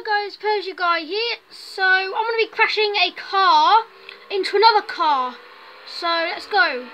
Hello guys, Persia Guy here. So I'm going to be crashing a car into another car. So let's go.